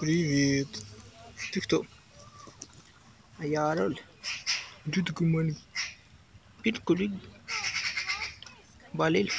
Привет. Ты кто? А я роль. Ты такой маленький. Пить, курить. Болели.